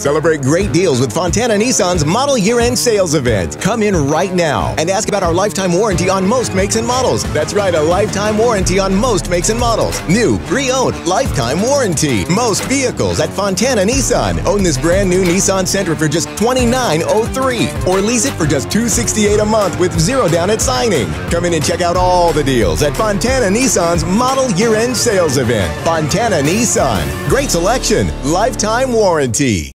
Celebrate great deals with Fontana Nissan's model year end sales event. Come in right now and ask about our lifetime warranty on most makes and models. That's right, a lifetime warranty on most makes and models. New, pre owned, lifetime warranty. Most vehicles at Fontana Nissan. Own this brand new Nissan Sentra for just $29.03 or lease it for just $268 a month with zero down at signing. Come in and check out all the deals at Fontana Nissan's model year end sales event. Fontana Nissan. Great selection, lifetime warranty.